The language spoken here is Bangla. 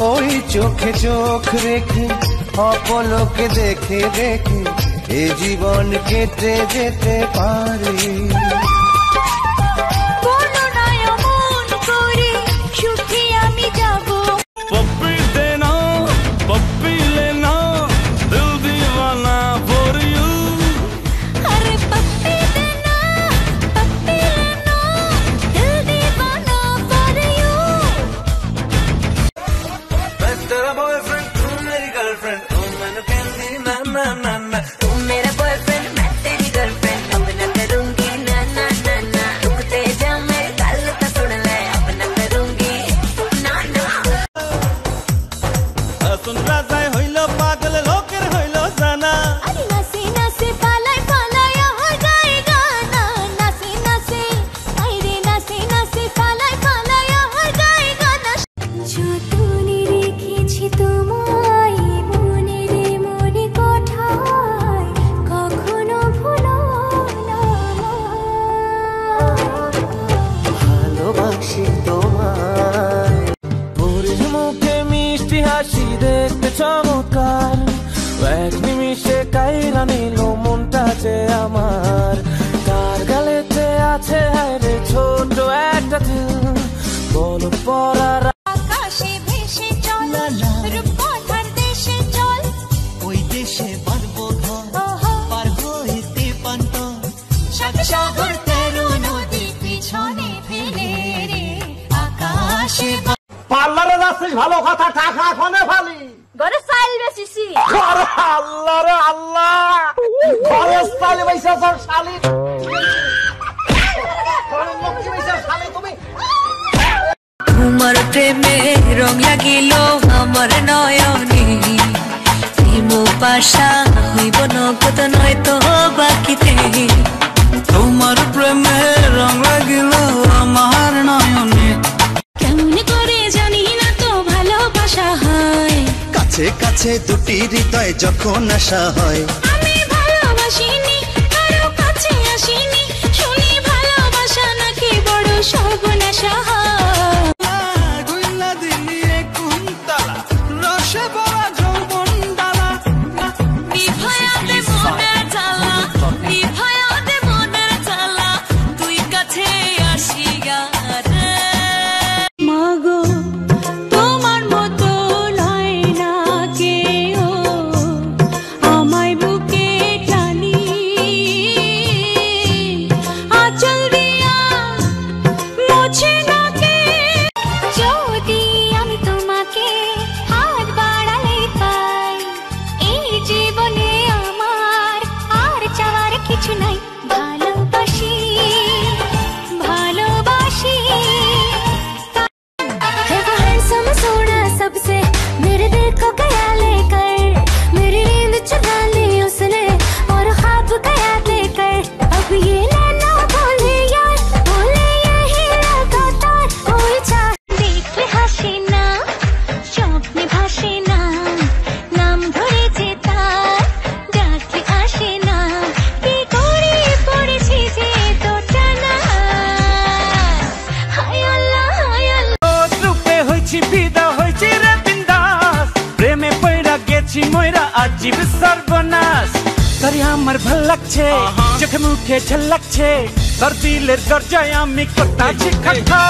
ওই চোখে চোখ রেখে অপলকে দেখে দেখে এ জীবন কেটে যেতে পারে। boyfriend, oh, my girlfriend, oh, my candy, my, my. দেখতে চমৎকার। এক নিমিষে কাইরা নিল মনটা যে আমার। আসিস ভালো কথা টাকা কোনে ফালি। ঘরে চাইল বেশিছি আল্লাহ রে আল্লাহ। ঘরে চাইল বেশি তোর শালি। তোমার প্রেমে রং লাগিল আমার নয়নে। পাশা হইব নয় তো বাকি কাছে কাছে দুটি হৃদয় যখন আসা হয়। আছি ময়রা আজীব সর্বনাশ তারি আমার ভাল লাগছে চোখে মুখে ঝাল লাগছে তার দিলের দরজায় আমি কটা ঝিখাটা